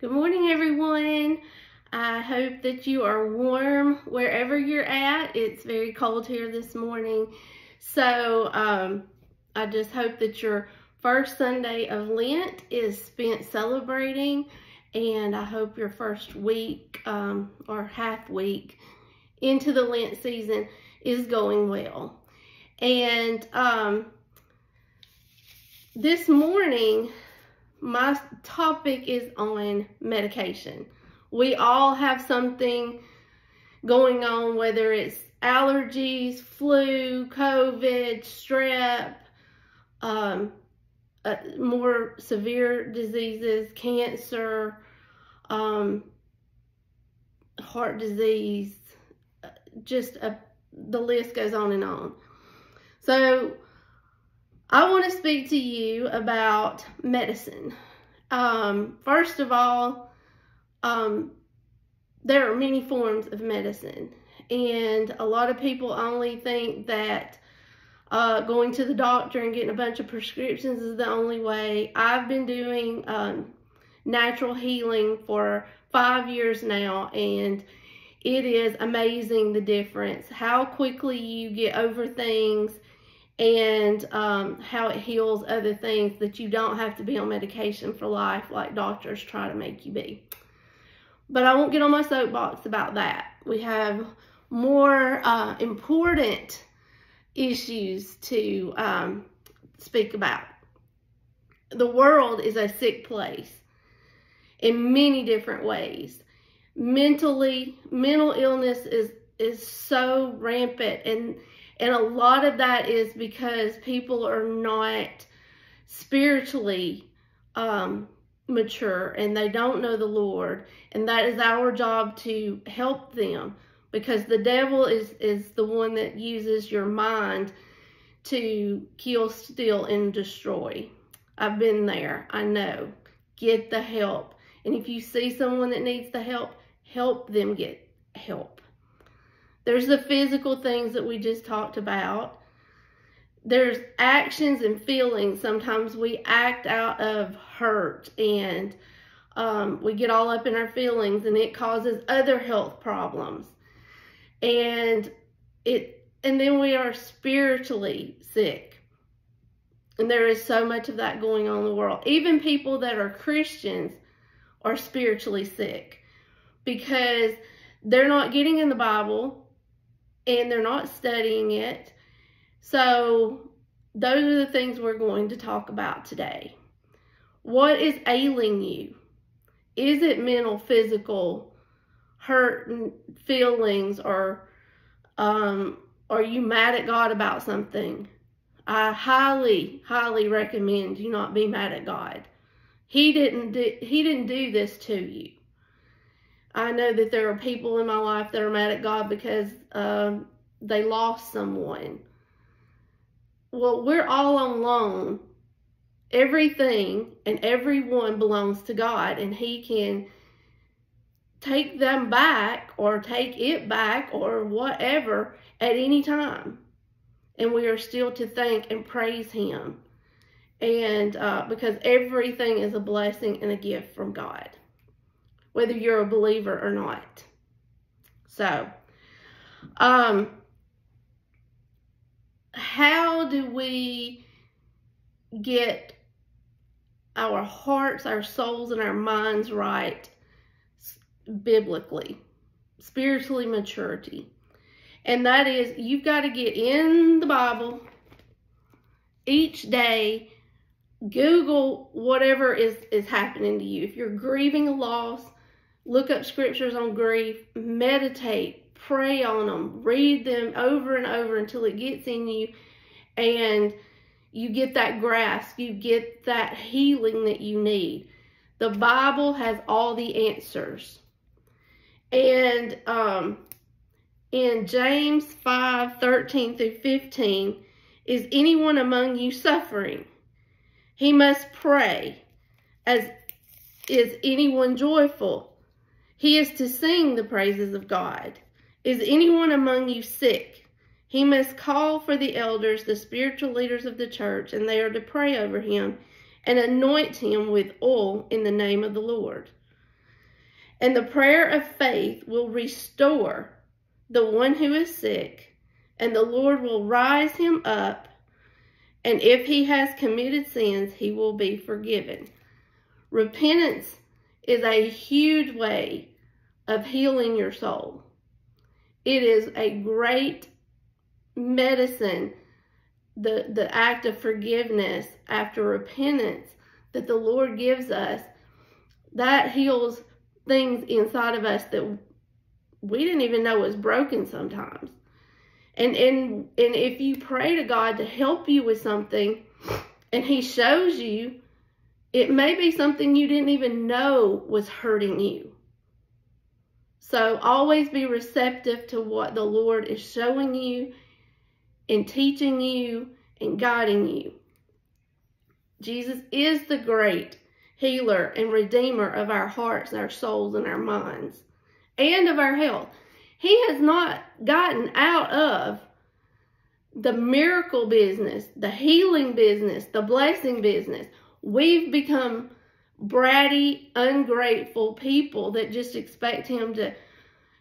Good morning, everyone. I hope that you are warm wherever you're at. It's very cold here this morning. So um, I just hope that your first Sunday of Lent is spent celebrating and I hope your first week um, or half week into the Lent season is going well. And um, this morning, my topic is on medication. We all have something going on, whether it's allergies, flu, COVID, strep, um, uh, more severe diseases, cancer, um, heart disease, just a, the list goes on and on. So I want to speak to you about medicine. Um, first of all, um, there are many forms of medicine, and a lot of people only think that uh, going to the doctor and getting a bunch of prescriptions is the only way. I've been doing um, natural healing for five years now, and it is amazing the difference. How quickly you get over things and um, how it heals other things that you don't have to be on medication for life like doctors try to make you be. But I won't get on my soapbox about that. We have more uh, important issues to um, speak about. The world is a sick place in many different ways. Mentally, mental illness is is so rampant and and a lot of that is because people are not spiritually um, mature and they don't know the Lord. And that is our job to help them because the devil is, is the one that uses your mind to kill, steal, and destroy. I've been there. I know. Get the help. And if you see someone that needs the help, help them get help. There's the physical things that we just talked about. There's actions and feelings. Sometimes we act out of hurt and um, we get all up in our feelings and it causes other health problems. And it and then we are spiritually sick. And there is so much of that going on in the world. Even people that are Christians are spiritually sick because they're not getting in the Bible and they're not studying it. So those are the things we're going to talk about today. What is ailing you? Is it mental, physical, hurt feelings, or um, are you mad at God about something? I highly, highly recommend you not be mad at God. He didn't do, he didn't do this to you. I know that there are people in my life that are mad at God because um, they lost someone. Well, we're all on loan. Everything and everyone belongs to God, and He can take them back or take it back or whatever at any time. And we are still to thank and praise Him. And uh, because everything is a blessing and a gift from God whether you're a believer or not. So, um, how do we get our hearts, our souls, and our minds right biblically, spiritually maturity? And that is, you've got to get in the Bible each day Google whatever is, is happening to you. If you're grieving a loss, look up scriptures on grief, meditate, pray on them, read them over and over until it gets in you and you get that grasp, you get that healing that you need. The Bible has all the answers. And um, in James 5 13 through 15, is anyone among you suffering? He must pray. As is anyone joyful? He is to sing the praises of God. Is anyone among you sick? He must call for the elders, the spiritual leaders of the church, and they are to pray over him and anoint him with oil in the name of the Lord. And the prayer of faith will restore the one who is sick, and the Lord will rise him up. And if he has committed sins, he will be forgiven. Repentance is a huge way of healing your soul. It is a great medicine, the, the act of forgiveness after repentance that the Lord gives us. That heals things inside of us that we didn't even know was broken sometimes. And, and, and if you pray to God to help you with something and he shows you, it may be something you didn't even know was hurting you. So always be receptive to what the Lord is showing you and teaching you and guiding you. Jesus is the great healer and redeemer of our hearts, our souls, and our minds, and of our health. He has not gotten out of the miracle business, the healing business, the blessing business. We've become bratty, ungrateful people that just expect him to,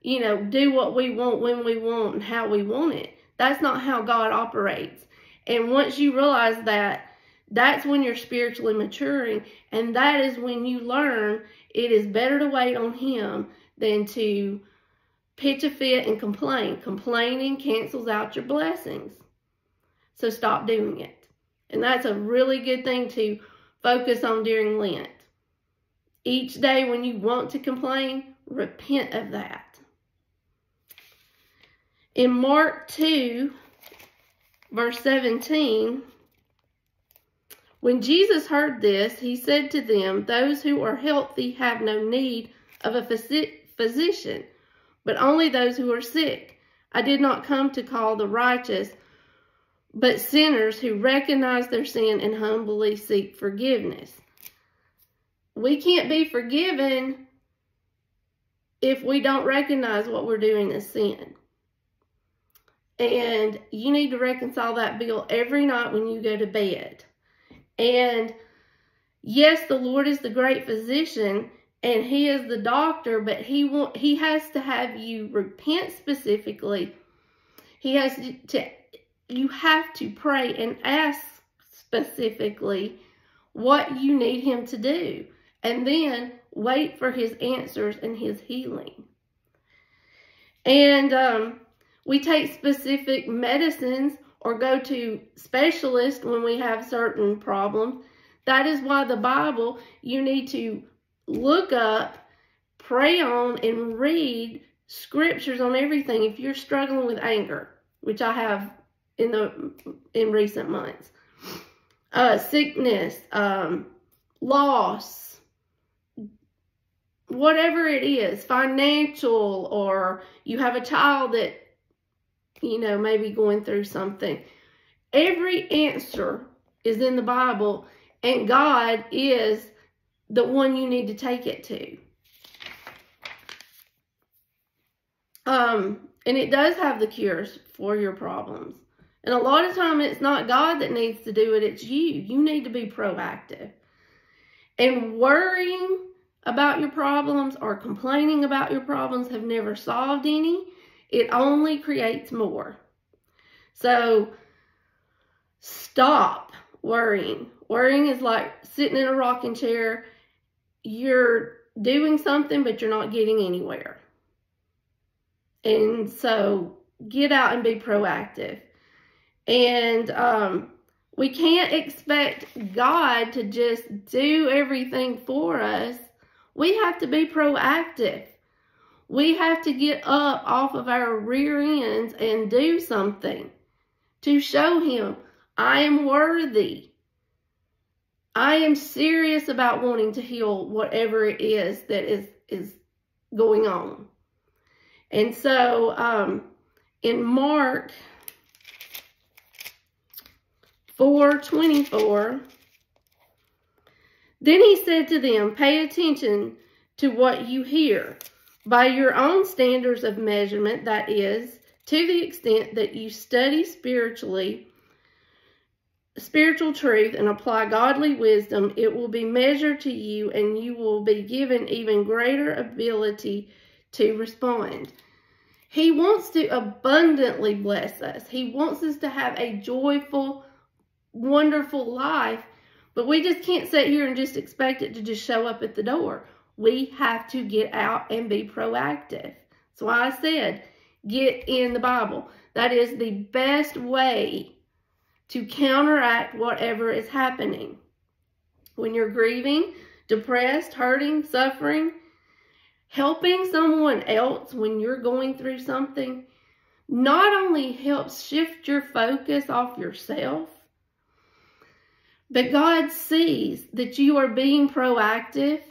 you know, do what we want when we want and how we want it. That's not how God operates. And once you realize that, that's when you're spiritually maturing. And that is when you learn it is better to wait on Him than to pitch a fit and complain. Complaining cancels out your blessings. So stop doing it. And that's a really good thing to focus on during Lent. Each day when you want to complain, repent of that. In Mark 2, verse 17, when Jesus heard this, he said to them, Those who are healthy have no need of a physician, but only those who are sick. I did not come to call the righteous, but sinners who recognize their sin and humbly seek forgiveness. We can't be forgiven if we don't recognize what we're doing is sin. And you need to reconcile that bill every night when you go to bed. And yes, the Lord is the great physician and he is the doctor, but he want, he has to have you repent specifically. He has to you have to pray and ask specifically what you need him to do and then wait for his answers and his healing. And um, we take specific medicines or go to specialists when we have certain problems. That is why the Bible, you need to look up, pray on, and read scriptures on everything. If you're struggling with anger, which I have in the in recent months, uh, sickness, um, loss, whatever it is, financial, or you have a child that you know, maybe going through something. Every answer is in the Bible, and God is the one you need to take it to. Um, and it does have the cures for your problems. And a lot of time it's not God that needs to do it, it's you. You need to be proactive. And worrying about your problems or complaining about your problems have never solved any. It only creates more. So stop worrying. Worrying is like sitting in a rocking chair. You're doing something, but you're not getting anywhere. And so get out and be proactive. And um, we can't expect God to just do everything for us. We have to be proactive. We have to get up off of our rear ends and do something to show him I am worthy. I am serious about wanting to heal whatever it is that is, is going on. And so um, in Mark 4.24, then he said to them, pay attention to what you hear by your own standards of measurement, that is, to the extent that you study spiritually, spiritual truth and apply godly wisdom, it will be measured to you and you will be given even greater ability to respond. He wants to abundantly bless us. He wants us to have a joyful, wonderful life, but we just can't sit here and just expect it to just show up at the door. We have to get out and be proactive. That's why I said, get in the Bible. That is the best way to counteract whatever is happening. When you're grieving, depressed, hurting, suffering, helping someone else when you're going through something not only helps shift your focus off yourself, but God sees that you are being proactive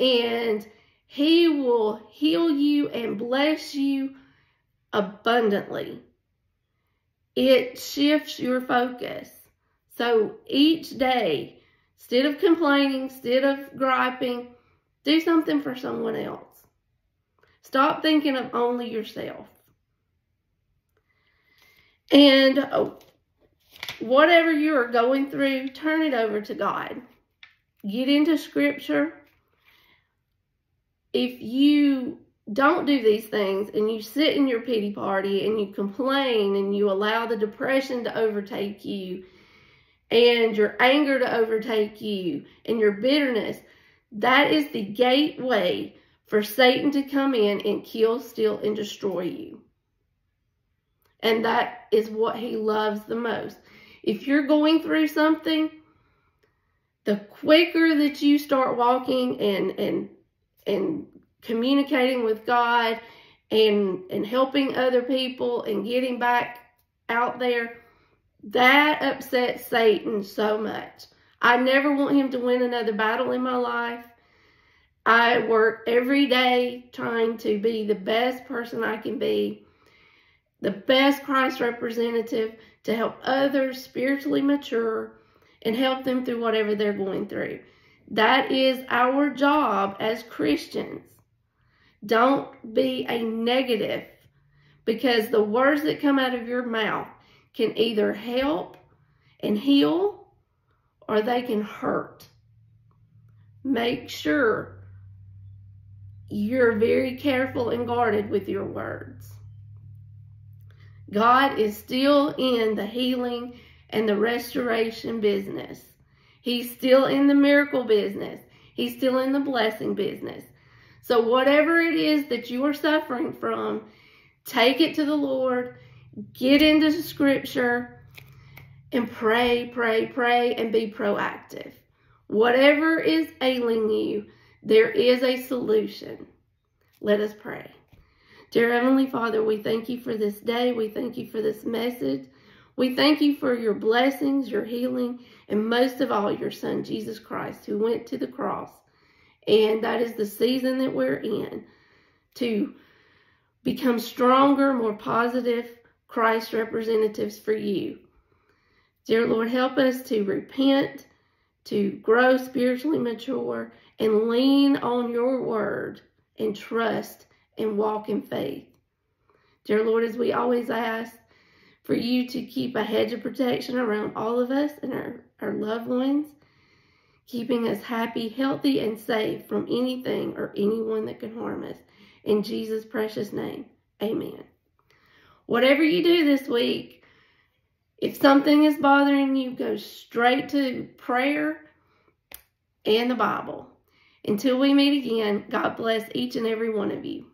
and He will heal you and bless you abundantly it shifts your focus. So each day, instead of complaining, instead of griping, do something for someone else. Stop thinking of only yourself. And oh, whatever you are going through, turn it over to God. Get into scripture. If you don't do these things and you sit in your pity party and you complain and you allow the depression to overtake you and your anger to overtake you and your bitterness, that is the gateway for Satan to come in and kill, steal, and destroy you. And that is what he loves the most. If you're going through something, the quicker that you start walking and and and communicating with God and and helping other people and getting back out there, that upsets Satan so much. I never want him to win another battle in my life. I work every day trying to be the best person I can be, the best Christ representative to help others spiritually mature and help them through whatever they're going through. That is our job as Christians. Don't be a negative because the words that come out of your mouth can either help and heal or they can hurt. Make sure you're very careful and guarded with your words. God is still in the healing and the restoration business. He's still in the miracle business. He's still in the blessing business. So whatever it is that you are suffering from, take it to the Lord, get into the scripture, and pray, pray, pray, and be proactive. Whatever is ailing you, there is a solution. Let us pray. Dear Heavenly Father, we thank you for this day. We thank you for this message. We thank you for your blessings, your healing, and most of all, your Son, Jesus Christ, who went to the cross and that is the season that we're in to become stronger, more positive Christ representatives for you. Dear Lord, help us to repent, to grow spiritually mature, and lean on your word and trust and walk in faith. Dear Lord, as we always ask for you to keep a hedge of protection around all of us and our, our loved ones, keeping us happy, healthy, and safe from anything or anyone that can harm us. In Jesus' precious name, amen. Whatever you do this week, if something is bothering you, go straight to prayer and the Bible. Until we meet again, God bless each and every one of you.